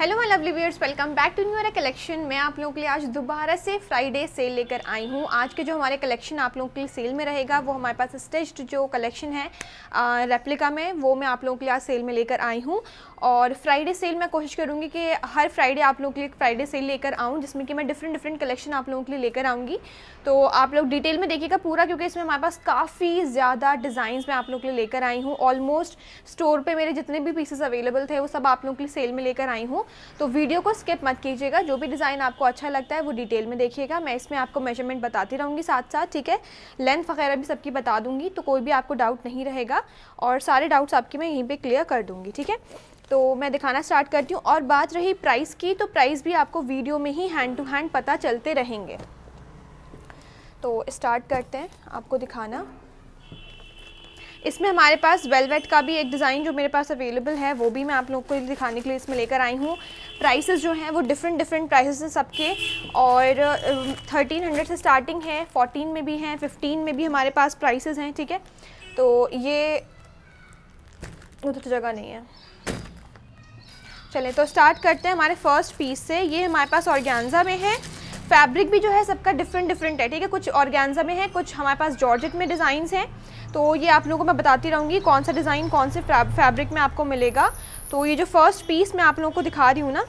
Hello my lovely viewers welcome back to new collection मैं आप लोगों के लिए आज दोबारा से फ्राइडे सेल लेकर आई हूँ। आज के जो हमारे कलेक्शन आप लोगों के लिए सेल में रहेगा, वो हमारे पास स्टिच्ड जो कलेक्शन है रेप्लिका में, वो मैं आप लोगों के लिए आज सेल में लेकर आई हूँ। और फ्राइडे सेल मैं कोशिश करूँगी कि हर फ्राइडे आप लोगों के लिए फ्राइडे सेल लेकर आऊँ, जिसमें कि मैं डिफरेंट डिफरेंट कलेक्शन आप लोगों के लिए लेकर आऊँगी। तो आप लोग डिटेल में देखिएगा पूरा, क्योंकि इसमें हमारे पास काफ़ी ज़्यादा डिज़ाइंस मैं आप लोगों के लिए लेकर आई हूँ। ऑलमोस्ट स्टोर पर मेरे जितने भी पीसेस अवेलेबल थे, वो सब आप लोगों के लिए सेल में लेकर आई हूँ। तो वीडियो को स्किप मत कीजिएगा, जो भी डिज़ाइन आपको अच्छा लगता है, वो डिटेल में देखिएगा। मैं इसमें आपको मेज़रमेंट बताती रहूँगी साथ साथ ठीक है? लेंथ वगैरह भी सबकी बता दूँगी तो कोई भी आपको डाउट नहीं रहेगा। और सारे डाउट्स आपके मैं यहीं पर क्लियर कर दूँगी, ठीक है? तो मैं दिखाना स्टार्ट करती हूँ। और बात रही प्राइस की तो प्राइस भी आपको वीडियो में ही हैंड टू हैंड पता चलते रहेंगे। तो स्टार्ट करते हैं आपको दिखाना। इसमें हमारे पास वेलवेट का भी एक डिज़ाइन जो मेरे पास अवेलेबल है, वो भी मैं आप लोगों को दिखाने के लिए इसमें लेकर आई हूँ। प्राइसेस जो हैं, वो डिफरेंट डिफरेंट प्राइसेस हैं सबके। और थर्टीन हंड्रेड से स्टार्टिंग है फोर्टीन में भी हैं फिफ्टीन में भी हमारे पास प्राइसेस हैं, ठीक है? तो ये उधर तो जगह नहीं है। चलें तो स्टार्ट करते हैं हमारे फ़र्स्ट पीस से। ये हमारे पास ऑर्गेन्जा में है। फैब्रिक भी जो है सबका डिफरेंट डिफरेंट है, ठीक है? कुछ ऑर्गेन्जा में है, कुछ हमारे पास जॉर्जेट में डिज़ाइंस हैं। तो ये आप लोगों को मैं बताती रहूँगी कौन सा डिज़ाइन कौन से फैब्रिक में आपको मिलेगा। तो ये जो फ़र्स्ट पीस मैं आप लोगों को दिखा रही हूँ ना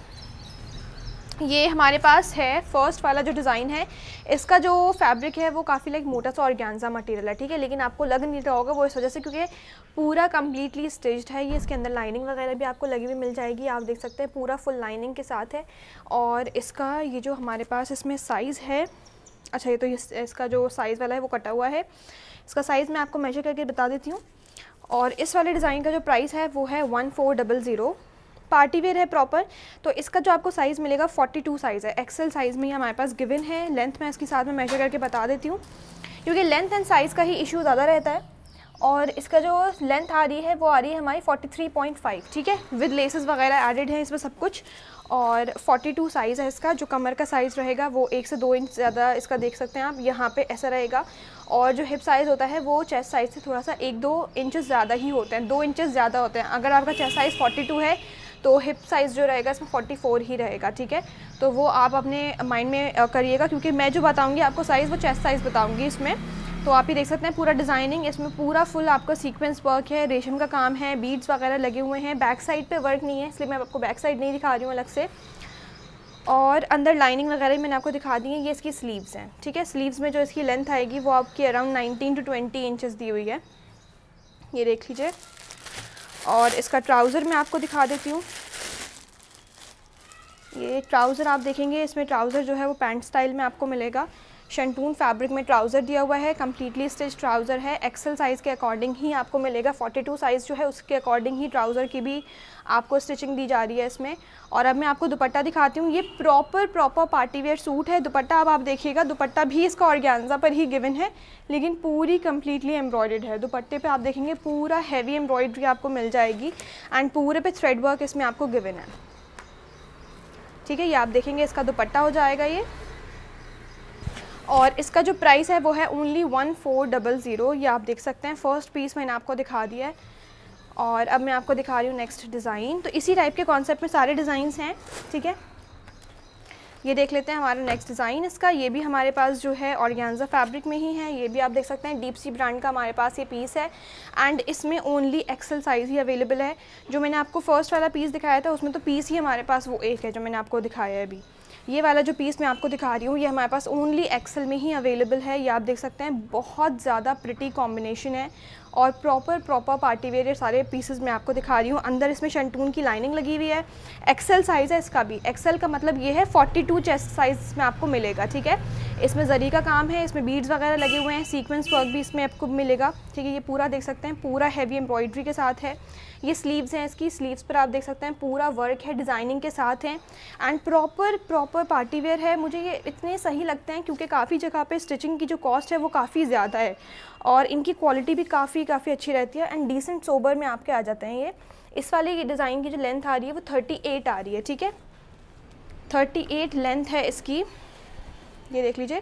ये हमारे पास है फ़र्स्ट वाला जो डिज़ाइन है इसका जो फैब्रिक है वो काफ़ी लाइक मोटा सा और ऑर्गेन्जा मटेरियल है ठीक है? लेकिन आपको लग नहीं रहा होगा वो इस वजह से क्योंकि पूरा कम्प्लीटली स्टिच्ड है ये इसके अंदर लाइनिंग वगैरह भी आपको लगी हुई मिल जाएगी आप देख सकते हैं पूरा फुल लाइनिंग के साथ है। और इसका ये जो हमारे पास इसमें साइज़ है अच्छा ये तो इस, इसका जो साइज़ वाला है वो कटा हुआ है। इसका साइज़ मैं आपको मेजर करके बता देती हूँ। और इस वाले डिज़ाइन का जो प्राइस है वो है one four double zero party wear है प्रॉपर तो इसका जो आपको साइज़ मिलेगा 42 साइज़ है। एक्सेल साइज़ में ही हमारे पास गिवन है। लेंथ मैं इसके साथ में मेजर करके बता देती हूँ। क्योंकि लेंथ एंड साइज़ का ही इशू ज़्यादा रहता है। और इसका जो लेंथ आ रही है, वो आ रही है हमारी 43.5 ठीक है? विद लेसेस वगैरह एडेड हैं इसमें सब कुछ। और 42 साइज़ है इसका, जो कमर का साइज़ रहेगा, वो एक से दो इंच ज़्यादा इसका देख सकते हैं आप। यहाँ पे ऐसा रहेगा। और जो हिप साइज़ होता है, वो चेस्ट साइज़ से थोड़ा सा एक दो इंचज़ ज़्यादा ही होते हैं। दो इंचज़ ज़्यादा होते हैं। अगर आपका चेस्ट साइज़ 42 है तो हिप साइज़ जो रहेगा, इसमें 44 ही रहेगा, ठीक है? तो वो आप अपने माइंड में करिएगा, क्योंकि मैं जो बताऊँगी, आपको साइज़ वो चेस्ट साइज़ बताऊँगी इसमें। तो आप ही देख सकते हैं, पूरा डिज़ाइनिंग इसमें पूरा फुल आपका सीक्वेंस वर्क है, रेशम का काम है बीड्स वगैरह लगे हुए हैं बैक साइड पे वर्क नहीं है, इसलिए मैं आपको बैक साइड नहीं दिखा रही हूँ अलग से। और अंदर लाइनिंग वगैरह मैंने आपको दिखा दी है, ये इसकी स्लीव्स हैं, ठीक है? स्लीव्स में जो इसकी लेंथ आएगी, वो आपकी अराउंड 19 टू 20 इंचेस दी हुई है। ये देख लीजिए। और इसका ट्राउज़र मैं आपको दिखा देती हूँ। ये ट्राउज़र आप देखेंगे, इसमें ट्राउज़र जो है वो पैंट स्टाइल में आपको मिलेगा। शंटून फैब्रिक में ट्राउज़र दिया हुआ है कम्प्लीटली स्टिच ट्राउज़र है एक्सल साइज़ के अकॉर्डिंग ही आपको मिलेगा 42 साइज़ जो है उसके अकॉर्डिंग ही ट्राउज़र की भी आपको स्टिचिंग दी जा रही है इसमें। और अब मैं आपको दुपट्टा दिखाती हूँ, ये proper proper party wear suit है। दुपट्टा अब आप देखिएगा, दुपट्टा भी इसका ऑर्गेन्जा पर ही गिवन है, लेकिन पूरी कम्प्लीटली एम्ब्रॉयड है। दुपट्टे पर आप देखेंगे, पूरा हैवी एम्ब्रॉयड्री आपको मिल जाएगी एंड पूरे पे थ्रेड वर्क इसमें आपको गिवन है। ठीक है, ये आप देखेंगे, इसका दुपट्टा हो जाएगा ये। और इसका जो प्राइस है वो है only one four double zero ये आप देख सकते हैं फ़र्स्ट पीस मैंने आपको दिखा दिया है। और अब मैं आपको दिखा रही हूँ नेक्स्ट डिज़ाइन तो इसी टाइप के कॉन्सेप्ट में सारे डिज़ाइंस हैं, ठीक है? ये देख लेते हैं हमारा नेक्स्ट डिज़ाइन इसका। ये भी हमारे पास जो है ऑर्गेन्जा फैब्रिक में ही है। ये भी आप देख सकते हैं डीप सी ब्रांड का हमारे पास ये पीस है। एंड इसमें ओनली एक्सल साइज़ ही अवेलेबल है। जो मैंने आपको फ़र्स्ट वाला पीस दिखाया था, उसमें तो पीस ही हमारे पास वो एक है, जो मैंने आपको दिखाया है अभी। ये वाला जो पीस मैं आपको दिखा रही हूँ, ये हमारे पास ओनली एक्सल में ही अवेलेबल है। ये आप देख सकते हैं, बहुत ज़्यादा प्रिटी कॉम्बिनेशन है। और प्रॉपर प्रॉपर पार्टी वेयर सारे पीसेस मैं आपको दिखा रही हूँ। अंदर इसमें शंटून की लाइनिंग लगी हुई है। एक्सेल साइज़ है इसका भी। एक्सेल का मतलब ये है 42 चेस्ट साइज़ में आपको मिलेगा, ठीक है? इसमें जरी का काम है, इसमें बीड्स वगैरह लगे हुए हैं। सीक्वेंस वर्क भी इसमें आपको मिलेगा, ठीक है? ये पूरा देख सकते हैं। पूरा हैवी एम्ब्रॉयड्री के साथ है। ये स्लीव्स हैं इसकी। स्लीव्स पर आप देख सकते हैं, पूरा वर्क है डिज़ाइनिंग के साथ है। And proper proper party wear है। मुझे ये इतने सही लगते हैं क्योंकि काफ़ी जगह पे स्टिचिंग की जो कॉस्ट है वो काफ़ी ज़्यादा है। और इनकी क्वालिटी भी काफ़ी काफ़ी अच्छी रहती है एंड डिसेंट सोबर में आपके आ जाते हैं ये। इस वाले डिज़ाइन की जो लेंथ आ रही है, वो थर्टी एट आ रही है, ठीक है? थर्टी एट लेंथ है इसकी। ये देख लीजिए।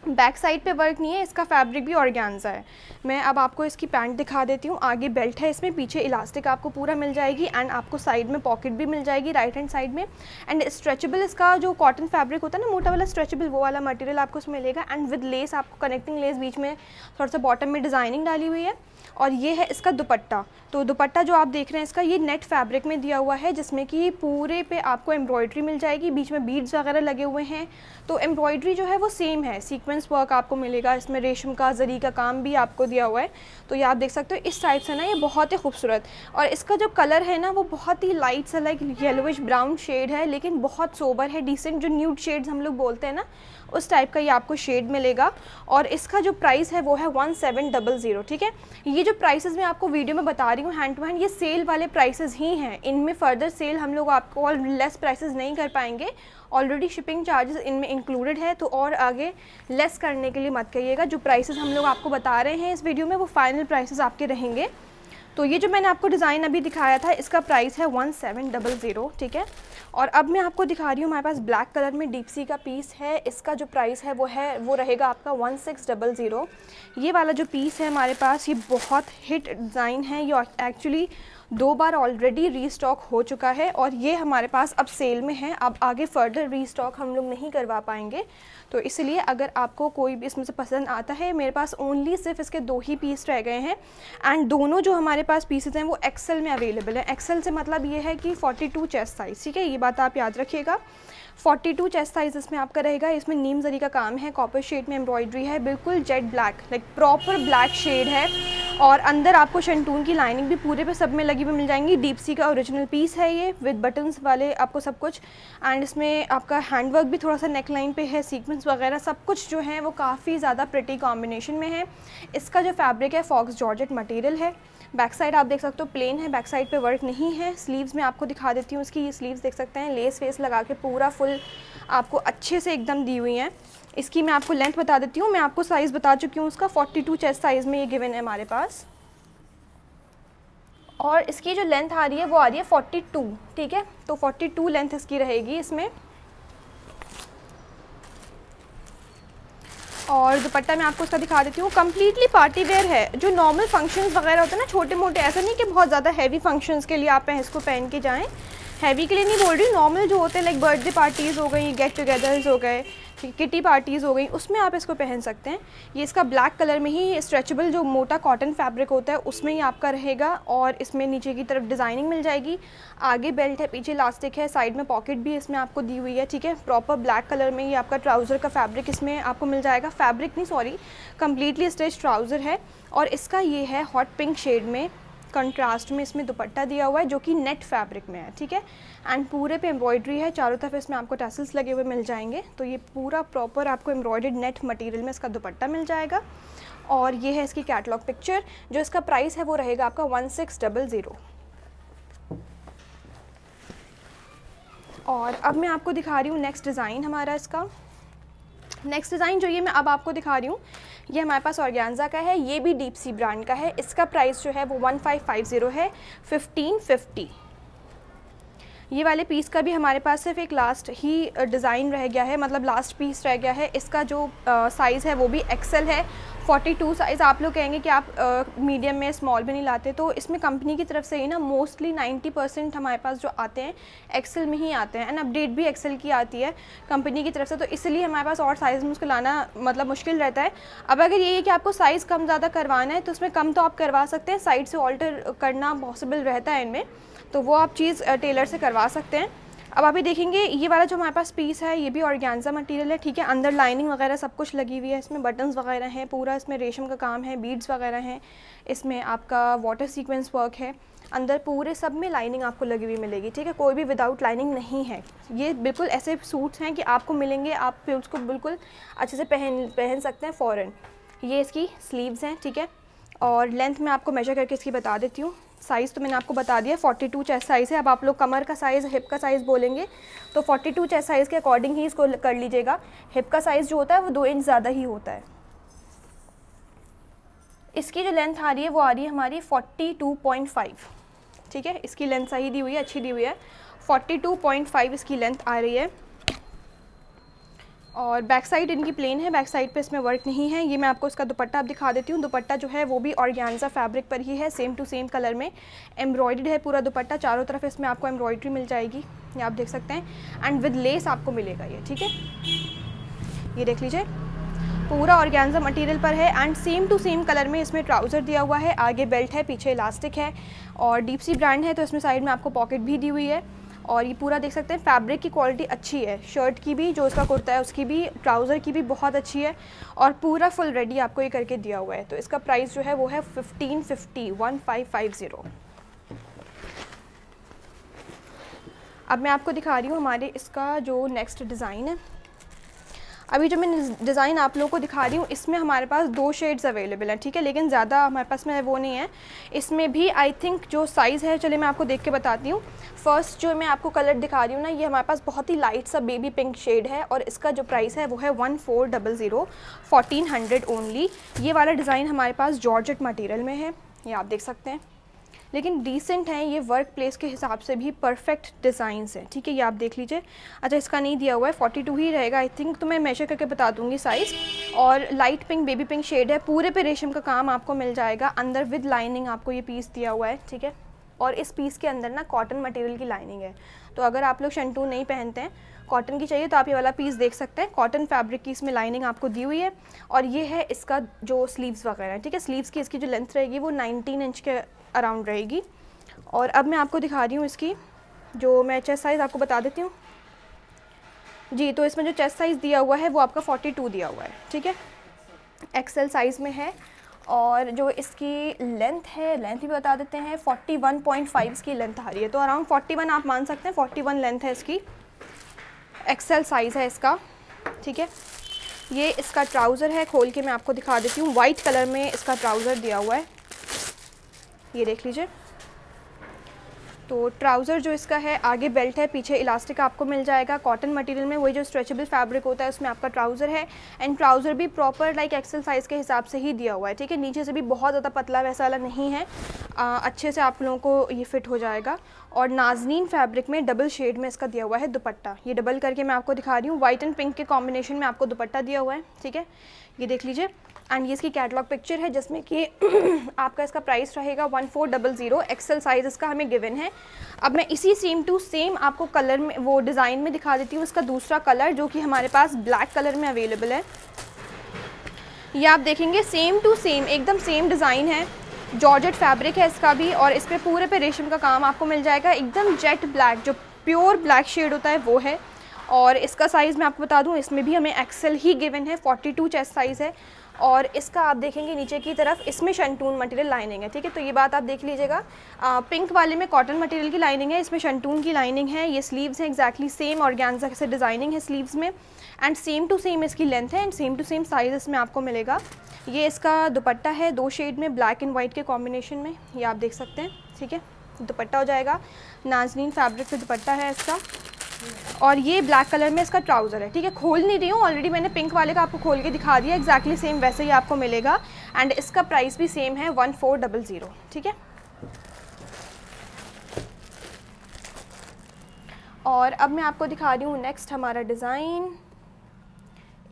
बैक साइड पे वर्क नहीं है, इसका फैब्रिक भी ऑर्गेन्जा है। मैं अब आपको इसकी पैंट दिखा देती हूँ, आगे बेल्ट है इसमें, पीछे इलास्टिक आपको पूरा मिल जाएगी एंड आपको साइड में पॉकेट भी मिल जाएगी राइट हैंड साइड में। एंड स्ट्रेचेबल इसका जो कॉटन फैब्रिक होता है ना, मोटा वाला स्ट्रेचेबल वो वाला मटेरियल आपको उसमें मिलेगा। एंड विद लेस आपको कनेक्टिंग लेस बीच में थोड़ा सा बॉटम में डिज़ाइनिंग डाली हुई है। और ये है इसका दुपट्टा। तो दुपट्टा जो आप देख रहे हैं, इसका ये नेट फैब्रिक में दिया हुआ है, जिसमें कि पूरे पे आपको एम्ब्रॉयड्री मिल जाएगी, बीच में बीड्स वगैरह लगे हुए हैं। तो एम्ब्रॉयड्री जो है वो सेम है सीक्वेंस वर्क आपको मिलेगा, इसमें रेशम का, जरी का काम भी आपको दिया हुआ है। तो ये आप देख सकते हो, इस टाइप से ना ये बहुत ही खूबसूरत। और इसका जो कलर है ना, वो बहुत ही लाइट सा लाइक येलोविश ब्राउन शेड है, लेकिन बहुत सोबर है डिसेंट जो न्यूड शेड्स हम लोग बोलते हैं ना, उस टाइप का ये आपको शेड मिलेगा। और इसका जो प्राइस है, वो है वन सेवन डबल ज़ीरो ठीक है? ये जो प्राइसेस मैं आपको वीडियो में बता रही हूँ हैंड टू हैंड ये सेल वाले प्राइसेस ही हैं। इनमें फ़र्दर सेल हम लोग आपको और लेस प्राइसेस नहीं कर पाएँगे। ऑलरेडी शिपिंग चार्जेस इनमें इंक्लूडेड है तो और आगे लेस करने के लिए मत कहिएगा। जो प्राइसेस हम लोग आपको बता रहे हैं इस वीडियो में, वो फाइनल प्राइसेस आपके रहेंगे। तो ये जो मैंने आपको डिज़ाइन अभी दिखाया था, इसका प्राइस है वन सेवन डबल ज़ीरो ठीक है? और अब मैं आपको दिखा रही हूँ, हमारे पास ब्लैक कलर में डीप सी का पीस है। इसका जो प्राइस है, वो है, वो रहेगा आपका वन सिक्स डबल ज़ीरो ये वाला जो पीस है हमारे पास, ये बहुत हिट डिज़ाइन है। ये एक्चुअली दो बार ऑलरेडी रीस्टॉक हो चुका है और ये हमारे पास अब सेल में है। अब आगे फर्दर रीस्टॉक हम लोग नहीं करवा पाएँगे। तो इसलिए अगर आपको कोई भी इसमें से पसंद आता है, मेरे पास ओनली सिर्फ़ इसके दो ही पीस रह गए हैं। एंड दोनों जो हमारे पास पीसेज हैं, वो एक्सेल में अवेलेबल है। एक्सेल से मतलब ये है कि 42 चेस्ट साइज़ ठीक है? ये बात आप याद रखिएगा। 42 चेस्ट साइज़ इसमें आपका रहेगा। इसमें नीम जरी का काम है कॉपर शेड में एम्ब्रॉयडरी है, बिल्कुल jet black like proper black shade है। और अंदर आपको शंटून की लाइनिंग भी पूरे पे सब में लगी हुई मिल जाएँगी। डीप सी का ओरिजिनल पीस है ये विद बटन्स वाले आपको सब कुछ। एंड इसमें आपका हैंडवर्क भी थोड़ा सा नेक लाइन पे है सीक्वेंस वगैरह सब कुछ जो है, वो काफ़ी ज़्यादा प्रिटी कॉम्बिनेशन में है। इसका जो फैब्रिक है फॉक्स जॉर्जेट मटेरियल है। बैक साइड आप देख सकते हो प्लेन है बैक साइड पे वर्क नहीं है। स्लीव्स में आपको दिखा देती हूँ इसकी, ये स्लीव्स देख सकते हैं लेस वेस लगा के पूरा फुल आपको अच्छे से एकदम दी हुई हैं। इसकी मैं आपको लेंथ बता देती हूँ। मैं आपको साइज़ बता चुकी हूँ उसका। 42 चेस्ट साइज़ में ये गिवन है हमारे पास। और इसकी जो लेंथ आ रही है, वो आ रही है 42 ठीक है? तो 42 लेंथ इसकी रहेगी इसमें। और दुपट्टा मैं आपको उसका दिखा देती हूँ। कम्प्लीटली पार्टी वेयर है। जो नॉर्मल फ़ंक्शंस वगैरह होते हैं ना छोटे मोटे ऐसा नहीं कि बहुत ज़्यादा हैवी फ़ंक्शंस के लिए आप इसको पहन के जाएँ। हैवी के लिए नहीं बोल रही नॉर्मल जो होते हैं लाइक बर्थडे पार्टीज़ हो गई गेट टुगेदर्स हो गए किटी पार्टीज़ हो गई, उसमें आप इसको पहन सकते हैं। ये इसका ब्लैक कलर में ही स्ट्रेचेबल जो मोटा कॉटन फैब्रिक होता है, उसमें ही आपका रहेगा और इसमें नीचे की तरफ़ डिज़ाइनिंग मिल जाएगी। आगे बेल्ट है, पीछे इलास्टिक है साइड में पॉकेट भी इसमें आपको दी हुई है, ठीक है? प्रॉपर ब्लैक कलर में ये आपका ट्राउज़र का फैब्रिक इसमें आपको मिल जाएगा। फैब्रिक नहीं सॉरी कम्प्लीटली स्ट्रेच ट्राउज़र है और इसका ये है हॉट पिंक शेड में कंट्रास्ट में इसमें दुपट्टा दिया हुआ है, जो कि नेट फैब्रिक में है, ठीक है? एंड पूरे पे एम्ब्रॉयडरी है, चारों तरफ़ इसमें आपको टैसल्स लगे हुए मिल जाएँगे। तो ये पूरा प्रॉपर आपको एम्ब्रॉयड नेट मटेरियल में इसका दुपट्टा मिल जाएगा। और ये है इसकी कैटलॉग पिक्चर जो इसका प्राइस है वो रहेगा आपका वन सिक्स डबल ज़ीरो और अब मैं आपको दिखा रही हूँ नेक्स्ट डिज़ाइन हमारा इसका। नेक्स्ट डिज़ाइन जो ये मैं अब आपको दिखा रही हूँ, ये हमारे पास ऑर्गेन्जा का है, ये भी डीप सी ब्रांड का है। इसका प्राइस जो है वो वन फाइव फाइव ज़ीरो है फिफ्टीन फिफ्टी ये वाले पीस का भी हमारे पास सिर्फ़ एक लास्ट ही डिज़ाइन रह गया है मतलब लास्ट पीस रह गया है। इसका जो साइज़ है वो भी एक्सेल है। 42 साइज़ आप लोग कहेंगे कि आप मीडियम में स्मॉल भी नहीं लाते तो इसमें कंपनी की तरफ़ से ही ना मोस्टली 90 परसेंट हमारे पास जो आते हैं एक्सेल में ही आते हैं। एंड अपडेट भी एक्सेल की आती है कंपनी की तरफ़ से तो इसलिए हमारे पास और साइज़ में उसको लाना मतलब मुश्किल रहता है। अब अगर ये है कि आपको साइज़ कम ज़्यादा करवाना है तो उसमें कम तो आप करवा सकते हैं साइड से ऑल्टर करना पॉसिबल रहता है इनमें। तो वो आप चीज़ टेलर से करवा सकते हैं। अब अभी देखेंगे, ये वाला जो हमारे पास पीस है, ये भी ऑर्गेन्जा मटेरियल है, ठीक है? अंदर लाइनिंग वगैरह सब कुछ लगी हुई है, इसमें बटन्स वगैरह हैं, पूरा इसमें रेशम का काम है, बीड्स वगैरह हैं, इसमें आपका वाटर सीक्वेंस वर्क है। अंदर पूरे सब में लाइनिंग आपको लगी हुई मिलेगी, ठीक है? कोई भी विदाउट लाइनिंग नहीं है। ये बिल्कुल ऐसे सूट्स हैं कि आपको मिलेंगे, आप फिर उसको बिल्कुल अच्छे से पहन पहन सकते हैं फ़ौरन। ये इसकी स्लीव्स हैं, ठीक है? और लेंथ में आपको मेजर करके इसकी बता देती हूँ। साइज़ तो मैंने आपको बता दिया 42 चेस्ट साइज़ है। अब आप लोग कमर का साइज़ हिप का साइज़ बोलेंगे तो 42 चेस्ट साइज़ के अकॉर्डिंग ही इसको कर लीजिएगा। हिप का साइज़ जो होता है, वो दो इंच ज़्यादा ही होता है। इसकी जो लेंथ आ रही है, वो आ रही है हमारी 42.5 ठीक है? इसकी लेंथ सही दी हुई है, अच्छी दी हुई है। 42.5 इसकी लेंथ आ रही है। और बैक साइड इनकी प्लेन है बैक साइड पे इसमें वर्क नहीं है। ये मैं आपको इसका दुपट्टा अब दिखा देती हूँ। दुपट्टा जो है, वो भी ऑर्गेन्जा फैब्रिक पर ही है सेम टू सेम कलर में। एम्ब्रॉयड है पूरा दुपट्टा, चारों तरफ़ इसमें आपको एम्ब्रॉयड्री मिल जाएगी। ये आप देख सकते हैं। एंड विद लेस आपको मिलेगा ये, ठीक है? ये देख लीजिए। पूरा ऑर्गेन्जा मटेरियल पर है and same to same colour में इसमें ट्राउज़र दिया हुआ है। आगे बेल्ट है, पीछे इलास्टिक है। और डीप सी ब्रांड है तो इसमें साइड में आपको पॉकेट भी दी हुई है। और ये पूरा देख सकते हैं फैब्रिक की क्वालिटी अच्छी है। शर्ट की भी, जो उसका कुर्ता है, उसकी भी ट्राउज़र की भी बहुत अच्छी है और पूरा फुल रेडी आपको ये करके दिया हुआ है। तो इसका प्राइस जो है, वो है fifteen fifty one five five zero अब मैं आपको दिखा रही हूँ हमारे इसका जो नेक्स्ट डिज़ाइन है। अभी जो मैं डिज़ाइन आप लोगों को दिखा रही हूँ, इसमें हमारे पास दो शेड्स अवेलेबल हैं, ठीक है? लेकिन ज़्यादा हमारे पास में वो नहीं है। इसमें भी आई थिंक जो साइज़ है, चलिए मैं आपको देख के बताती हूँ। फ़र्स्ट जो मैं आपको कलर दिखा रही हूँ ना, ये हमारे पास बहुत ही लाइट सा बेबी पिंक शेड है और इसका जो प्राइस है वो है one four double zero fourteen hundred only ये वाला डिज़ाइन हमारे पास जॉर्जेट मटेरियल में है। ये आप देख सकते हैं। लेकिन डिसेंट हैं, ये वर्क प्लेस के हिसाब से भी परफेक्ट डिज़ाइंस हैं। ठीक है, ये आप देख लीजिए। अच्छा इसका नहीं दिया हुआ है फोर्टी टू ही रहेगा आई थिंक तो मैं मेजर करके बता दूँगी साइज़ और light pink baby pink shade है, पूरे पे रेशम का काम आपको मिल जाएगा, अंदर विद लाइनिंग आपको ये पीस दिया हुआ है, ठीक है? और इस पीस के अंदर ना कॉटन मटेरियल की लाइनिंग है। तो अगर आप लोग शंटू नहीं पहनते हैं कॉटन की चाहिए तो आप ये वाला पीस देख सकते हैं। कॉटन फैब्रिक की इसमें लाइनिंग आपको दी हुई है। और ये है इसका जो स्लीव्स वगैरह है, ठीक है? स्लीव्स की इसकी जो लेंथ रहेगी वो 19 इंच के अराउंड रहेगी। और अब मैं आपको दिखा रही हूँ इसकी, जो मैं चेस्ट साइज़ आपको बता देती हूँ। जी तो इसमें जो चेस्ट साइज़ दिया हुआ है, वो आपका 42 दिया हुआ है, ठीक है? एक्सेल साइज़ में है। और जो इसकी लेंथ है लेंथ भी बता देते हैं 41.5 इसकी लेंथ आ रही है। तो अराउंड 41 आप मान सकते हैं 41 लेंथ है इसकी। एक्सेल साइज़ है इसका, ठीक है? ये इसका ट्राउज़र है, खोल के मैं आपको दिखा देती हूँ। वाइट कलर में इसका ट्राउज़र दिया हुआ है। ये देख लीजिए। तो ट्राउज़र जो इसका है आगे बेल्ट है पीछे इलास्टिक आपको मिल जाएगा। कॉटन मटेरियल में वही जो स्ट्रेचेबल फैब्रिक होता है उसमें आपका ट्राउज़र है। एंड ट्राउज़र भी प्रॉपर लाइक एक्सल साइज़ के हिसाब से ही दिया हुआ है ठीक है? नीचे से भी बहुत ज़्यादा पतला वैसा वाला नहीं है। आ, अच्छे से आप लोगों को ये फिट हो जाएगा। और नाजनीन फैब्रिक में डबल शेड में इसका दिया हुआ है दुपट्टा। ये डबल करके मैं आपको दिखा रही हूँ। वाइट एंड पिंक के कॉम्बिनेशन में आपको दुपट्टा दिया हुआ है ठीक है? ये देख लीजिए। एंड ये इसकी कैटलॉग पिक्चर है जिसमें कि आपका इसका प्राइस रहेगा one four double zero XL size इसका हमें गिवन है। अब मैं इसी सेम टू सेम आपको कलर में, वो डिज़ाइन में दिखा देती हूँ। इसका दूसरा कलर जो कि हमारे पास ब्लैक कलर में अवेलेबल है। ये आप देखेंगे सेम टू सेम एकदम सेम डिज़ाइन है। जॉर्जेट फैब्रिक है इसका भी और इस पर पूरे पे रेशम का काम आपको मिल जाएगा। एकदम जेट ब्लैक जो प्योर ब्लैक शेड होता है वो है। और इसका साइज़ मैं आपको बता दूँ, इसमें भी हमें एक्सेल ही गिवन है। 42 टू चेस्ट साइज़ है। और इसका आप देखेंगे नीचे की तरफ़, इसमें शंटून मटेरियल लाइनिंग है, ठीक है? तो ये बात आप देख लीजिएगा। पिंक वाले में कॉटन मटेरियल की लाइनिंग है, इसमें शंटून की लाइनिंग है, ये स्लीव्स हैं एक्जैक्टली सेम ऑर्गेन्जा से डिज़ाइनिंग है स्लीव्स में। एंड सेम टू सेम इसकी लेंथ है and same to same size इसमें आपको मिलेगा। ये इसका दुपट्टा है, दो शेड में ब्लैक एंड वाइट के कॉम्बिनेशन में, ये आप देख सकते हैं, ठीक है? दुपट्टा हो जाएगा। नाजनीन फैब्रिक से दुपट्टा है इसका। और ये ब्लैक कलर में इसका ट्राउज़र है, ठीक है? खोल नहीं रही हूँ ऑलरेडी मैंने पिंक वाले का आपको खोल के दिखा दिया एक्जैक्टली सेम वैसे ही आपको मिलेगा। एंड इसका प्राइस भी सेम है वन फोर डबल ज़ीरो ठीक है? और अब मैं आपको दिखा रही हूँ नेक्स्ट हमारा डिज़ाइन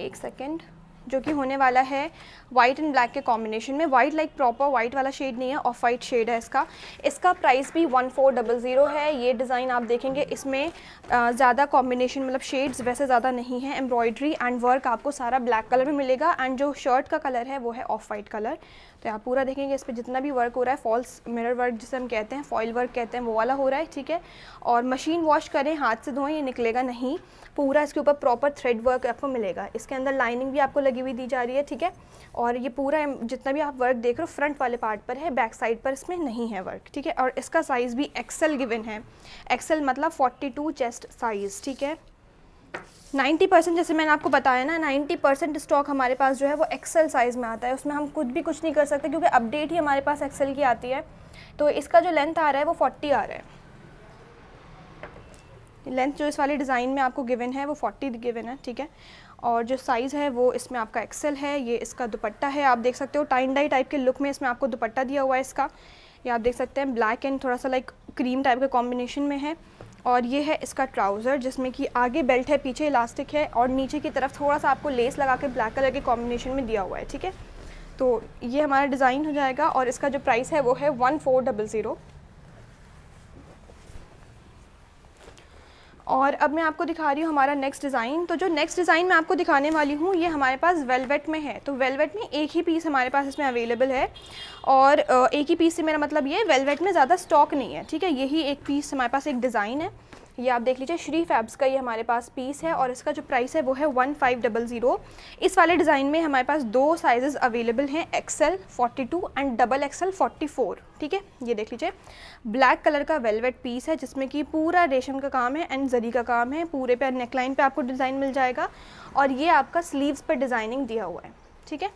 एक सेकेंड जो कि होने वाला है वाइट एंड ब्लैक के कॉम्बिनेशन में। वाइट लाइक प्रॉपर वाइट वाला शेड नहीं है ऑफ़ वाइट शेड है इसका। इसका प्राइस भी वन फोर डबल ज़ीरो है। ये डिज़ाइन आप देखेंगे, इसमें ज़्यादा कॉम्बिनेशन मतलब शेड्स वैसे ज़्यादा नहीं है। एम्ब्रॉयड्री एंड वर्क आपको सारा ब्लैक कलर में मिलेगा। एंड जो शर्ट का कलर है, वो है ऑफ़ वाइट कलर तो आप पूरा देखेंगे, इस पर जितना भी वर्क हो रहा है फॉल्स मिरर वर्क जिसे हम कहते हैं फॉइल वर्क कहते हैं, वो वाला हो रहा है, ठीक है? और मशीन वॉश करें, हाथ से धोएँ, ये निकलेगा नहीं। पूरा इसके ऊपर प्रॉपर थ्रेड वर्क आपको मिलेगा। इसके अंदर लाइनिंग भी आपको लगी हुई दी जा रही है, ठीक है? और ये पूरा जितना भी आप वर्क देख रहे हो फ्रंट वाले पार्ट पर है बैक साइड पर इसमें नहीं है वर्क ठीक है? और इसका साइज़ भी एक्सेल गिवन है। एक्सेल मतलब फोर्टी टू चेस्ट साइज़ ठीक है? 90 परसेंट जैसे मैंने आपको बताया ना 90 परसेंट स्टॉक हमारे पास जो है वो एक्सेल साइज़ में आता है। उसमें हम कुछ भी कुछ नहीं कर सकते क्योंकि अपडेट ही हमारे पास एक्सेल की आती है। तो इसका जो लेंथ आ रहा है वो 40 आ रहा है। लेंथ जो इस वाले डिज़ाइन में आपको गिवन है वो 40 गिवन है, ठीक है? और जो साइज़ है वो इसमें आपका एक्सेल है, ये इसका दुपट्टा है। आप देख सकते हो टाइन डाई टाइप के लुक में इसमें आपको दुपट्टा दिया हुआ है इसका। ये आप देख सकते हैं ब्लैक एंड थोड़ा सा लाइक क्रीम टाइप के कॉम्बिनेशन में है। और ये है इसका ट्राउज़र, जिसमें कि आगे बेल्ट है, पीछे इलास्टिक है और नीचे की तरफ़ थोड़ा सा आपको लेस लगा के ब्लैक कलर के कॉम्बिनेशन में दिया हुआ है, ठीक है? तो ये हमारा डिज़ाइन हो जाएगा और इसका जो प्राइस है वो है वन फोर डबल ज़ीरो। और अब मैं आपको दिखा रही हूँ हमारा नेक्स्ट डिज़ाइन तो जो नेक्स्ट डिज़ाइन मैं आपको दिखाने वाली हूँ, ये हमारे पास वेलवेट में है। तो वेलवेट में एक ही पीस हमारे पास इसमें अवेलेबल है। और एक ही पीस से मेरा मतलब ये वेलवेट में ज़्यादा स्टॉक नहीं है, ठीक है? यही एक पीस हमारे पास एक डिज़ाइन है। ये आप देख लीजिए, श्री फैब्स का ये हमारे पास पीस है और इसका जो प्राइस है वो है वन फाइव डबल ज़ीरो इस वाले डिज़ाइन में हमारे पास दो साइजेस अवेलेबल हैं XL forty two and double XL forty four ठीक है? ये देख लीजिए। ब्लैक कलर का वेलवेट पीस है, जिसमें कि पूरा रेशम का काम है एंड जरी का काम है। पूरे पे नेकलाइन पे आपको डिज़ाइन मिल जाएगा और ये आपका स्लीव्स पर डिज़ाइनिंग दिया हुआ है। ठीक है?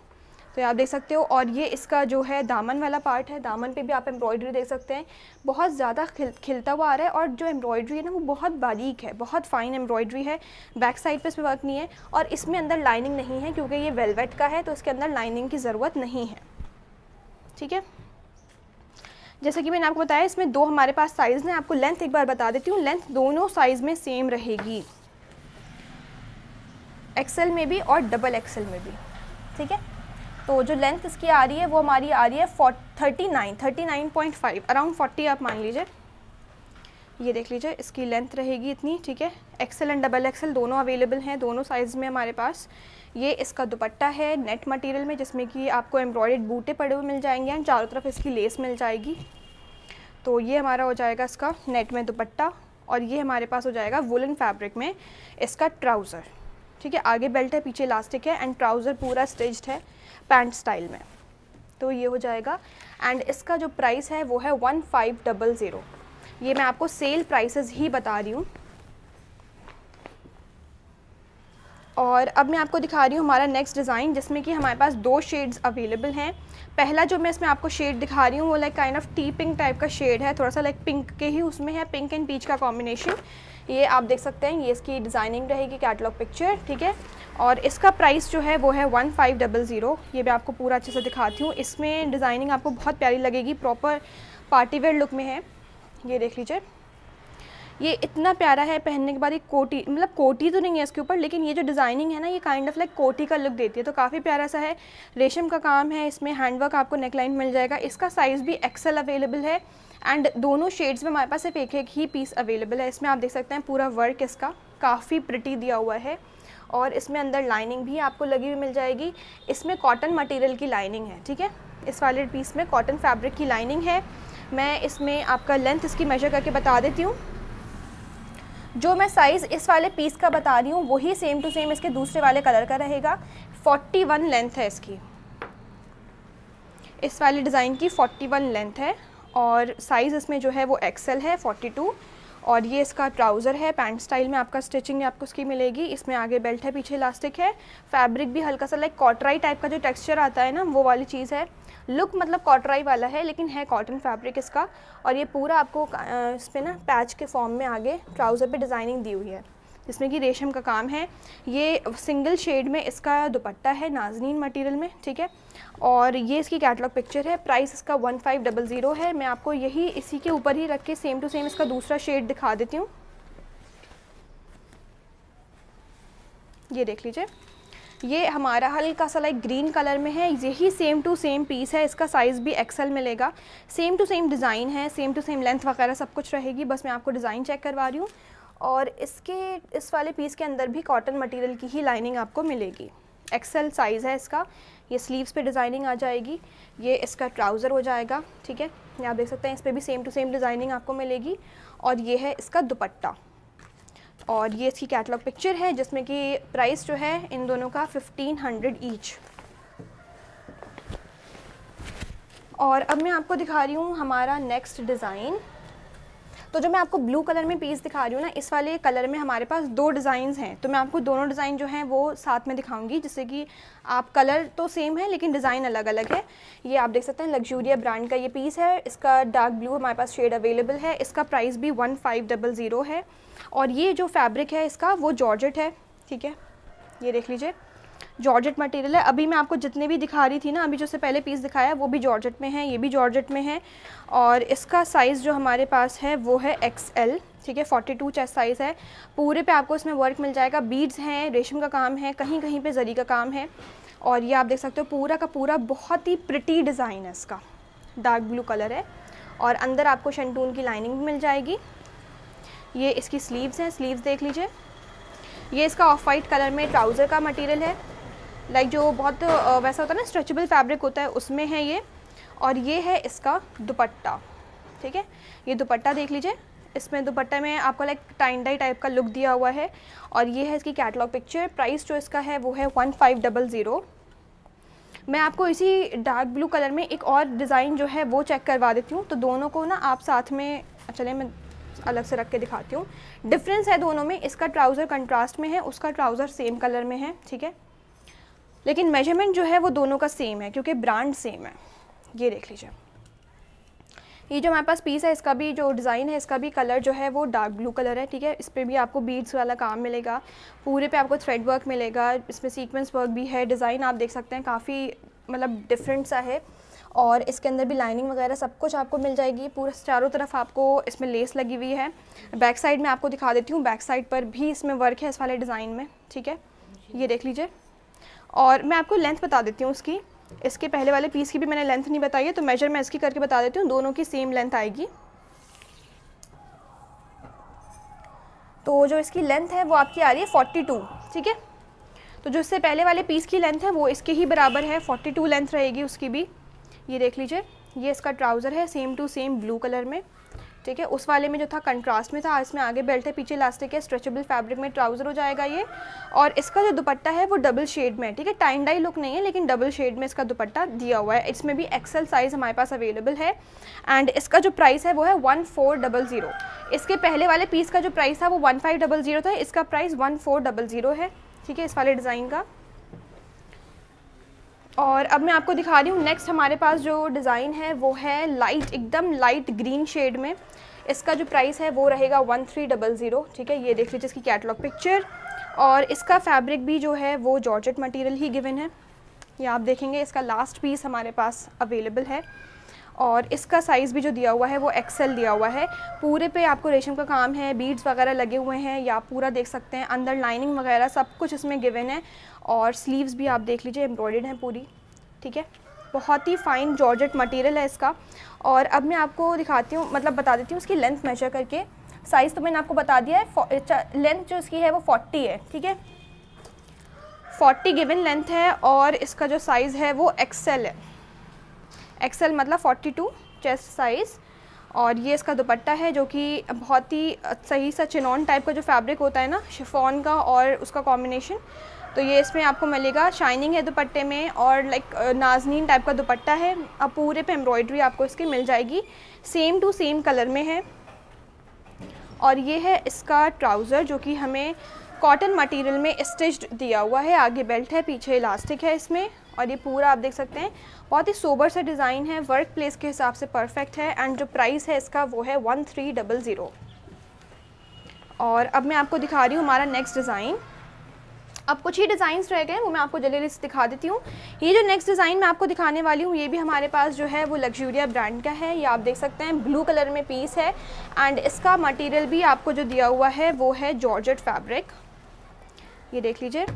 तो आप देख सकते हो। और ये इसका जो है दामन वाला पार्ट है। दामन पे भी आप एम्ब्रॉयडरी देख सकते हैं। बहुत ज़्यादा खिल, खिलता हुआ आ रहा है और जो एम्ब्रॉयडरी है ना, वो बहुत बारीक है। बहुत फाइन एम्ब्रॉयडरी है। बैक साइड पे इसमें वर्क नहीं है और इसमें अंदर लाइनिंग नहीं है क्योंकि ये वेलवेट का है तो इसके अंदर लाइनिंग की ज़रूरत नहीं है। ठीक है? जैसे कि मैंने आपको बताया, इसमें दो हमारे पास साइज़ हैं। आपको लेंथ एक बार बता देती हूँ। लेंथ दोनों साइज़ में सेम रहेगी। एक्सेल में भी और डबल एक्सेल में भी। ठीक है? तो जो लेंथ इसकी आ रही है, वो हमारी आ रही है thirty nine thirty nine point five around forty आप मान लीजिए। ये देख लीजिए, इसकी लेंथ रहेगी इतनी, ठीक है? एक्सेल एंड डबल एक्सेल दोनों अवेलेबल हैं, दोनों साइज़ में हमारे पास। ये इसका दुपट्टा है नेट मटेरियल में, जिसमें कि आपको एम्ब्रॉयड बूटे पड़े हुए मिल जाएँगे एंड चारों तरफ़ इसकी लेस मिल जाएगी। तो ये हमारा हो जाएगा इसका नेट में दुपट्टा और ये हमारे पास हो जाएगा वुलन फैब्रिक में इसका ट्राउज़र ठीक है? आगे बेल्ट है, पीछे इलास्टिक है एंड ट्राउज़र पूरा स्टिच्ड है। पैंट स्टाइल में। तो ये हो जाएगा। एंड इसका जो प्राइस है, वो है वन फाइव डबल ज़ीरो ये मैं आपको सेल प्राइसेस ही बता रही हूँ। और अब मैं आपको दिखा रही हूँ हमारा नेक्स्ट डिज़ाइन जिसमें कि हमारे पास दो शेड्स अवेलेबल हैं। पहला जो मैं इसमें आपको शेड दिखा रही हूँ, वो like kind of tea pink type का शेड है। थोड़ा सा लाइक पिंक के ही उसमें है। पिंक एंड पीच का कॉम्बिनेशन ये आप देख सकते हैं, ये इसकी डिज़ाइनिंग रहेगी कैटलॉग पिक्चर ठीक है? और इसका प्राइस जो है वो है वन फाइव डबल ज़ीरो ये मैं आपको पूरा अच्छे से दिखाती हूँ। इसमें डिज़ाइनिंग आपको बहुत प्यारी लगेगी प्रॉपर पार्टीवेयर लुक में है। ये देख लीजिए। ये इतना प्यारा है पहनने के बाद एक कोटी मतलब कोटी तो नहीं है इसके ऊपर, लेकिन ये जो डिज़ाइनिंग है ना, ये काइंड ऑफ़ लाइक कोटी का लुक देती है। तो काफ़ी प्यारा सा है। रेशम का काम है, इसमें हैंडवर्क आपको नेकलाइन मिल जाएगा। इसका साइज़ भी एक्सेल अवेलेबल है। एंड दोनों शेड्स में हमारे पास सिर्फ़ एक एक ही पीस अवेलेबल है। इसमें आप देख सकते हैं पूरा वर्क इसका काफ़ी प्रिटी दिया हुआ है। और इसमें अंदर लाइनिंग भी आपको लगी हुई मिल जाएगी। इसमें कॉटन मटेरियल की लाइनिंग है, ठीक है? इस वाले पीस में कॉटन फैब्रिक की लाइनिंग है। मैं इसमें आपका लेंथ इसकी मेजर करके बता देती हूँ। जो मैं साइज़ इस वाले पीस का बता रही हूँ, वही सेम टू सेम इसके दूसरे वाले कलर का रहेगा। 41 लेंथ है इसकी। इस वाले डिज़ाइन की 41 लेंथ है। और साइज़ इसमें जो है वो एक्सेल है 42 और ये इसका ट्राउज़र है पैंट स्टाइल में आपका स्टिचिंग आपको उसकी मिलेगी। इसमें आगे बेल्ट है, पीछे इलास्टिक है। फैब्रिक भी हल्का सा लाइक कॉटराई टाइप का जो टेक्सचर आता है ना, वो वाली चीज़ है। लुक मतलब कॉटराई वाला है, लेकिन है कॉटन फैब्रिक इसका। और ये पूरा आपको इस पर ना पैच के फॉर्म में आगे ट्राउज़र पर डिज़ाइनिंग दी हुई है। जिसमें कि रेशम का काम है। ये सिंगल शेड में इसका दुपट्टा है नाजनीन मटेरियल में, ठीक है? और ये इसकी कैटलॉग पिक्चर है। प्राइस इसका वन फाइव डबल ज़ीरो है। मैं आपको यही इसी के ऊपर ही रख के सेम टू सेम इसका दूसरा शेड दिखा देती हूँ। ये देख लीजिए। ये हमारा हल्का सा लाइक ग्रीन कलर में है। यही सेम टू सेम पीस है। इसका साइज़ भी एक्सल मिलेगा। सेम टू सेम डिज़ाइन है। सेम टू सेम लेंथ वगैरह सब कुछ रहेगी। बस मैं आपको डिज़ाइन चेक करवा रही हूँ। और इसके, इस वाले पीस के अंदर भी कॉटन मटेरियल की ही लाइनिंग आपको मिलेगी। एक्सेल साइज़ है इसका। ये स्लीव्स पे डिज़ाइनिंग आ जाएगी। ये इसका ट्राउज़र हो जाएगा, ठीक है? ये आप देख सकते हैं, इस पर भी सेम टू सेम डिज़ाइनिंग आपको मिलेगी। और ये है इसका दुपट्टा। और ये इसकी कैटलॉग पिक्चर है, जिसमें कि प्राइस जो है, इन दोनों का फिफ्टीन हंड्रेड ईच और अब मैं आपको दिखा रही हूँ हमारा नेक्स्ट डिज़ाइन तो जो मैं आपको ब्लू कलर में पीस दिखा रही हूँ ना, इस वाले कलर में हमारे पास दो डिज़ाइन हैं। तो मैं आपको दोनों डिज़ाइन जो हैं वो साथ में दिखाऊँगी, जिससे कि आप कलर तो सेम है, लेकिन डिज़ाइन अलग अलग है। ये आप देख सकते हैं लग्जूरिया ब्रांड का ये पीस है। इसका डार्क ब्लू हमारे पास शेड अवेलेबल है। इसका प्राइस भी वन फाइव डबल ज़ीरो है। और ये जो फैब्रिक है इसका, वो जॉर्जेट है। ठीक है? ये देख लीजिए। जॉर्जेट मटेरियल है। अभी मैं आपको जितने भी दिखा रही थी ना, अभी जो से पहले पीस दिखाया, वो भी जॉर्जेट में है, ये भी जॉर्जेट में है। और इसका साइज़ जो हमारे पास है, वो है एक्स एल ठीक है? फोर्टी टू चेस्ट साइज़ है। पूरे पे आपको इसमें वर्क मिल जाएगा। बीड्स हैं, रेशम का काम है कहीं कहीं पे जरी का काम है। और ये आप देख सकते हो, पूरा का पूरा बहुत ही प्रिटी डिज़ाइन है इसका। डार्क ब्लू कलर है। और अंदर आपको शंटून की लाइनिंग भी मिल जाएगी। ये इसकी स्लीव्स हैं स्लीव्स देख लीजिए। ये इसका ऑफ़ वाइट कलर में ट्राउज़र का मटेरियल है। लाइक जो बहुत वैसा होता है ना स्ट्रेचेबल फैब्रिक होता है, उसमें है ये। और ये है इसका दुपट्टा, ठीक है? ये दुपट्टा देख लीजिए। इसमें दुपट्टे में आपको लाइक टाइंडाई टाइप का लुक दिया हुआ है। और ये है इसकी कैटलॉग पिक्चर प्राइस जो इसका है, वो है वन फाइव डबल ज़ीरो मैं आपको इसी डार्क ब्लू कलर में एक और डिज़ाइन जो है, वो चेक करवा देती हूँ। तो दोनों को ना आप साथ में चले मैं अलग से रख के दिखाती हूँ। डिफरेंस है दोनों में। इसका ट्राउज़र कंट्रास्ट में है, उसका ट्राउज़र सेम कलर में है, ठीक है? लेकिन मेज़रमेंट जो है वो दोनों का सेम है, क्योंकि ब्रांड सेम है। ये देख लीजिए। ये जो हमारे पास पीस है, इसका भी जो डिज़ाइन है, इसका भी कलर जो है वो डार्क ब्लू कलर है, ठीक है? इस पर भी आपको बीड्स वाला काम मिलेगा। पूरे पे आपको थ्रेड वर्क मिलेगा। इसमें सीक्वेंस वर्क भी है। डिज़ाइन आप देख सकते हैं, काफ़ी मतलब डिफरेंट सा है। और इसके अंदर भी लाइनिंग वगैरह सब कुछ आपको मिल जाएगी। पूरा चारों तरफ़ आपको इसमें लेस लगी हुई है। बैक साइड में आपको दिखा देती हूँ। बैक साइड पर भी इसमें वर्क है इस वाले डिज़ाइन में, ठीक है? ये देख लीजिए। और मैं आपको लेंथ बता देती हूँ उसकी। इसके पहले वाले पीस की भी मैंने लेंथ नहीं बताई है तो मेजर मैं इसकी करके बता देती हूँ। दोनों की सेम लेंथ आएगी। तो जो इसकी लेंथ है, वो आपकी आ रही है फोर्टी टू ठीक है? तो जो इससे पहले वाले पीस की लेंथ है, वो इसके ही बराबर है। फोर्टी टू लेंथ रहेगी उसकी भी। ये देख लीजिए, ये इसका ट्राउज़र है same to same blue colour में। ठीक है? उस वाले में जो था कंट्रास्ट में था इसमें आगे बेल्ट है, पीछे इलास्टिक है स्ट्रेचेबल फैब्रिक में ट्राउज़र हो जाएगा ये। और इसका जो दुपट्टा है वो डबल शेड में ठीक है? टाइन डाई लुक नहीं है, लेकिन डबल शेड में इसका दुपट्टा दिया हुआ है। इसमें भी एक्सल साइज़ हमारे पास अवेलेबल है। एंड इसका जो प्राइस है वो है वन फोर डबल ज़ीरो इसके पहले वाले पीस का जो प्राइस था वो वन फाइव डबल ज़ीरो था, इसका price one four double zero है। ठीक है, इस वाले डिज़ाइन का। और अब मैं आपको दिखा रही हूँ नेक्स्ट हमारे पास जो डिज़ाइन है, वो है लाइट एकदम लाइट ग्रीन शेड में। इसका जो प्राइस है, वो रहेगा वन थ्री डबल ज़ीरो ठीक है? ये देख लीजिए इसकी कैटलॉग पिक्चर और इसका फैब्रिक भी जो है, वो जॉर्जेट मटेरियल ही गिवन है। ये आप देखेंगे, इसका लास्ट पीस हमारे पास अवेलेबल है। और इसका साइज़ भी जो दिया हुआ है, वो एक्सेल दिया हुआ है। पूरे पे आपको रेशम का काम है बीड्स वगैरह लगे हुए हैं, या पूरा देख सकते हैं, अंदर लाइनिंग वगैरह सब कुछ इसमें गिवन है। और स्लीव्स भी आप देख लीजिए एम्ब्रॉयड हैं पूरी, ठीक है? बहुत ही फ़ाइन जॉर्जेट मटेरियल है इसका। और अब मैं आपको दिखाती हूँ मतलब बता देती हूँ उसकी लेंथ मेजर करके। साइज़ तो मैंने आपको बता दिया है लेंथ जो इसकी है वो फोर्टी है, ठीक है? फोर्टी गिवन लेंथ है और इसका जो साइज़ है वो एक्सेल है। एक्सेल मतलब फोर्टी टू चेस्ट साइज़ और ये इसका दुपट्टा है जो कि बहुत ही सही सा चिनॉन टाइप का जो फैब्रिक होता है ना शिफॉन का और उसका कॉम्बिनेशन तो ये इसमें आपको मिलेगा शाइनिंग है दुपट्टे में और लाइक नाजनीन टाइप का दुपट्टा है. अब पूरे पे एम्ब्रॉयडरी आपको इसकी मिल जाएगी. सेम टू सेम कलर में है. और ये है इसका ट्राउज़र जो कि हमें कॉटन मटेरियल में स्टिच्ड दिया हुआ है, आगे बेल्ट है, पीछे इलास्टिक है इसमें और ये पूरा आप देख सकते हैं। बहुत ही सोबर सा डिज़ाइन है वर्क प्लेस के हिसाब से परफेक्ट है एंड जो प्राइस है इसका वो है वन थ्री डबल ज़ीरो और अब मैं आपको दिखा रही हूँ हमारा नेक्स्ट डिज़ाइन अब कुछ ही डिज़ाइंस रह गए वो मैं आपको जल्दी से दिखा देती हूँ। ये जो नेक्स्ट डिज़ाइन मैं आपको दिखाने वाली हूँ, ये भी हमारे पास जो है वो लग्जूरिया ब्रांड का है। ये आप देख सकते हैं ब्लू कलर में पीस है एंड इसका मटेरियल भी आपको जो दिया हुआ है वो है जॉर्जेट फैब्रिक ये देख लीजिए।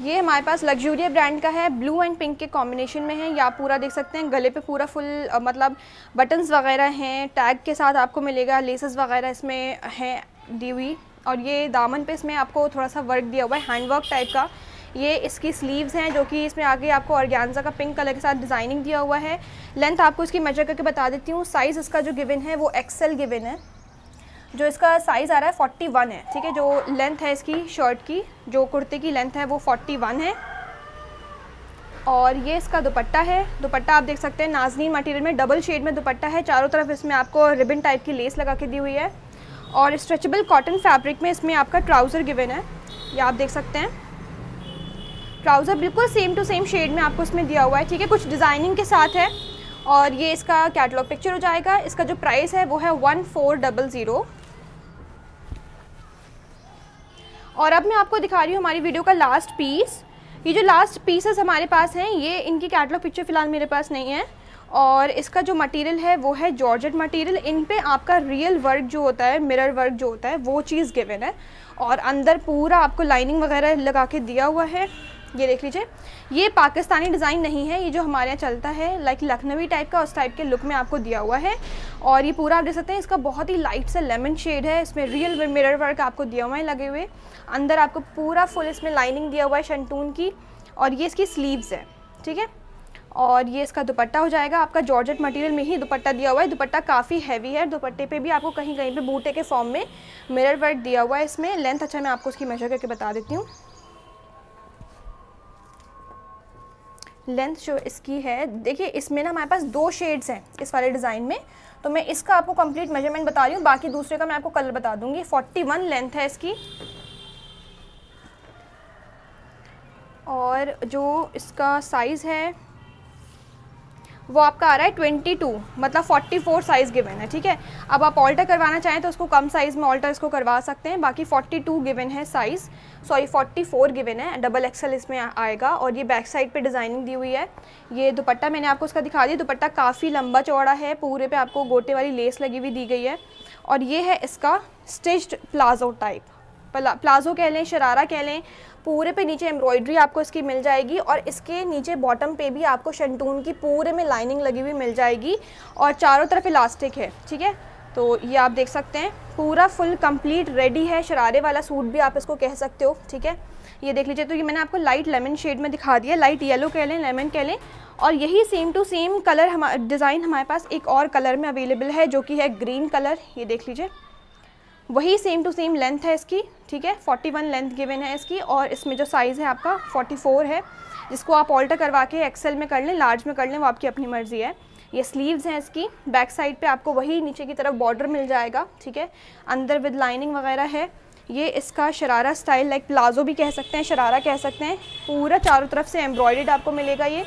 ये हमारे पास लग्जूरिया ब्रांड का है ब्लू एंड पिंक के कॉम्बिनेशन में है। या पूरा देख सकते हैं, गले पे पूरा फुल मतलब बटन्स वगैरह हैं टैग के साथ आपको मिलेगा लेसेस वगैरह इसमें हैं दी हुई। और ये दामन पे इसमें आपको थोड़ा सा वर्क दिया हुआ है हैंड वर्क टाइप का। ये इसकी स्लीव्स हैं, जो कि इसमें आगे आपको ऑर्गेन्जा का पिंक कलर के साथ डिज़ाइनिंग दिया हुआ है। लेंथ आपको इसकी मेजर करके बता देती हूँ साइज़ इसका जो गिवन है, वो एक्सेल गिवन है। जो इसका साइज़ आ रहा है फोर्टी वन है, ठीक है? जो लेंथ है इसकी शर्ट की, जो कुर्ते की लेंथ है वो फोर्टी वन है। और ये इसका दुपट्टा है। दुपट्टा आप देख सकते हैं, नाजनीन मटेरियल में डबल शेड में दुपट्टा है। चारों तरफ़ इसमें आपको रिबन टाइप की लेस लगा के दी हुई है। और स्ट्रेचेबल कॉटन फैब्रिक में इसमें आपका ट्राउज़र गिवन है। ये आप देख सकते हैं। ट्राउज़र बिल्कुल सेम टू सेम शेड में आपको इसमें दिया हुआ है, ठीक है? कुछ डिज़ाइनिंग के साथ है। और ये इसका कैटलॉग पिक्चर हो जाएगा। इसका जो प्राइस है वो है वन फोर डबल ज़ीरो और अब मैं आपको दिखा रही हूँ हमारी वीडियो का लास्ट पीस ये जो लास्ट पीसेस हमारे पास हैं, ये इनकी कैटलॉग पिक्चर फ़िलहाल मेरे पास नहीं है। और इसका जो मटेरियल है, वो है जॉर्जेट मटेरियल इन पे आपका रियल वर्क जो होता है मिरर वर्क जो होता है, वो चीज़ गिवन है। और अंदर पूरा आपको लाइनिंग वगैरह लगा के दिया हुआ है। ये देख लीजिए। ये पाकिस्तानी डिज़ाइन नहीं है, ये जो हमारे यहाँ चलता है लाइक लखनवी टाइप का, उस टाइप के लुक में आपको दिया हुआ है। और ये पूरा आप देख सकते हैं, इसका बहुत ही लाइट सा लेमन शेड है, इसमें रियल मिरर वर्क आपको दिया हुआ है लगे हुए। अंदर आपको पूरा फुल इसमें लाइनिंग दिया हुआ है शंटून की, और ये इसकी स्लीव्स है, ठीक है? और ये इसका दुपट्टा हो जाएगा, आपका जॉर्जेट मटेरियल में ही दुपट्टा दिया हुआ है। दुपट्टा काफ़ी हैवी है, दुपट्टे पे भी आपको कहीं कहीं पे बूटे के फॉर्म में मिरर वर्क दिया हुआ है इसमें। लेंथ अच्छा मैं आपको उसकी मेजर करके बता देती हूँ। लेंथ जो इसकी है, देखिए इसमें ना हमारे पास दो शेड्स हैं इस वाले डिज़ाइन में। तो मैं इसका आपको कंप्लीट मेज़रमेंट बता रही हूँ, बाकी दूसरे का मैं आपको कलर बता दूँगी। 41 लेंथ है इसकी। और जो इसका साइज़ है वो आपका आ रहा है ट्वेंटी टू मतलब फोर्टी फोर साइज़ गिवन है, ठीक है? अब आप ऑल्टर करवाना चाहें तो उसको कम साइज़ में ऑल्टर इसको करवा सकते हैं, बाकी फोर्टी टू गिवन है size sorry forty four given है डबल एक्सल इसमें आएगा और ये बैक साइड पे डिज़ाइनिंग दी हुई है। ये दुपट्टा मैंने आपको उसका दिखा दिया, दुपट्टा काफ़ी लंबा चौड़ा है, पूरे पे आपको गोटे वाली लेस लगी हुई दी गई है और ये है इसका स्टिच्ड प्लाजो टाइप प्लाजो कह लें, शरारा कह लें पूरे पे नीचे एम्ब्रॉयडरी आपको इसकी मिल जाएगी और इसके नीचे बॉटम पे भी आपको शंटून की पूरे में लाइनिंग लगी हुई मिल जाएगी और चारों तरफ़ इलास्टिक है, ठीक है? तो ये आप देख सकते हैं, पूरा फुल कंप्लीट रेडी है, शरारे वाला सूट भी आप इसको कह सकते हो, ठीक है? ये देख लीजिए तो ये मैंने आपको लाइट लेमन शेड में दिखा दिया, लाइट येलो कह लें, लेमन कह लें, और यही सेम टू सेम कलर हम, डिज़ाइन हमारे पास एक और कलर में अवेलेबल है, जो कि है ग्रीन कलर, ये देख लीजिए। वही सेम टू सेम लेंथ है इसकी, ठीक है? 41 लेंथ गिवन है इसकी और इसमें जो साइज़ है आपका 44 है। जिसको आप ऑल्टर करवा के एक्सेल में कर लें लार्ज में कर लें, वो आपकी अपनी मर्ज़ी है। ये स्लीव्स हैं इसकी बैक साइड पे आपको वही नीचे की तरफ़ बॉर्डर मिल जाएगा, ठीक है? अंदर विद लाइनिंग वगैरह है। ये इसका शरारा स्टाइल लाइक प्लाजो भी कह सकते हैं, शरारा कह सकते हैं। पूरा चारों तरफ़ से एम्ब्रॉयड आपको मिलेगा ये।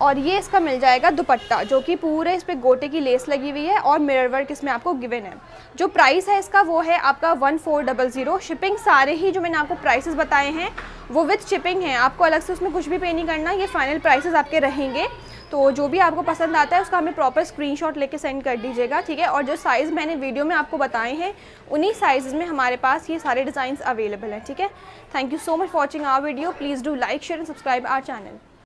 और ये इसका मिल जाएगा दुपट्टा, जो कि पूरे इस पर गोटे की लेस लगी हुई है और मिरर वर्क इसमें आपको गिवन है। जो प्राइस है इसका वो है आपका one four double zero. Shipping सारे ही जो मैंने आपको प्राइसेस बताए हैं, वो विथ शिपिंग है। आपको अलग से उसमें कुछ भी पे नहीं करना, ये फाइनल प्राइसेस आपके रहेंगे। तो जो भी आपको पसंद आता है, उसका हमें प्रॉपर स्क्रीनशॉट लेके सेंड कर दीजिएगा, ठीक है? और जो साइज़ मैंने वीडियो में आपको बताए हैं, उन्हीं साइज़ में हमारे पास ये सारे डिज़ाइन अवेलेबल हैं, ठीक है? Thank you so much watching our video please do like share and subscribe our channel